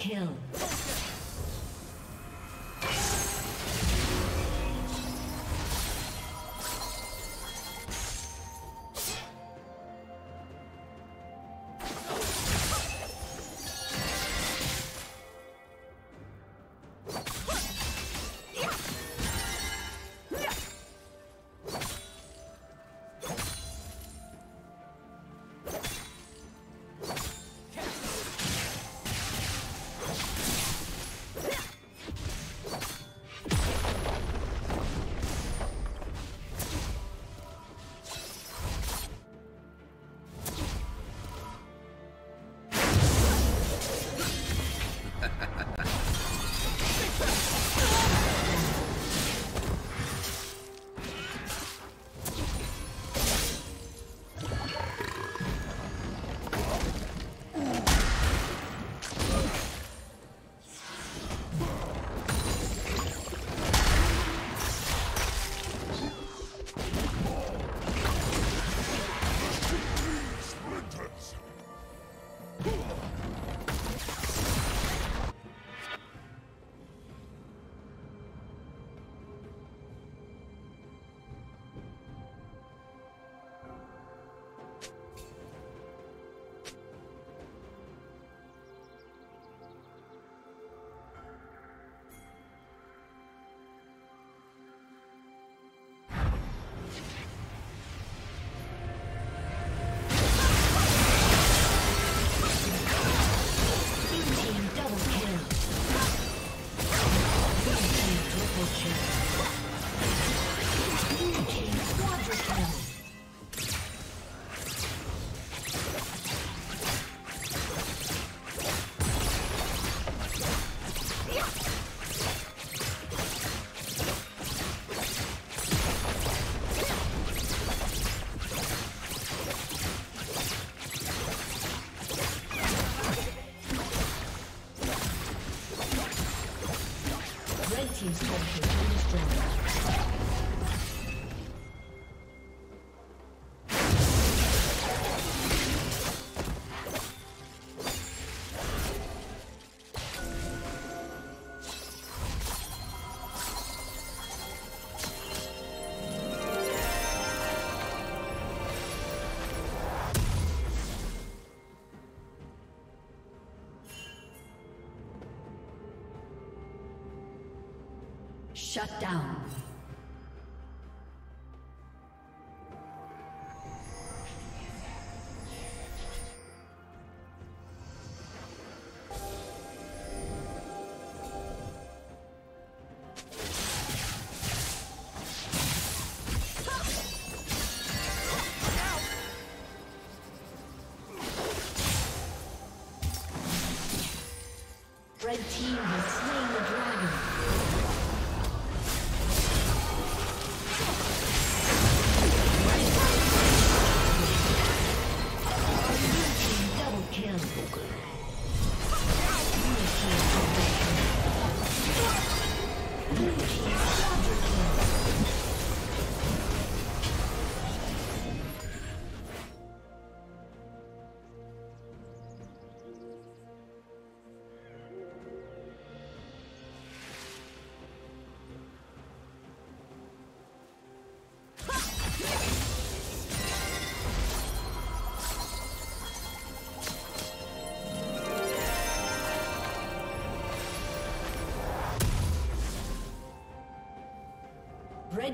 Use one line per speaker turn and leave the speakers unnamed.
kill. Shut down.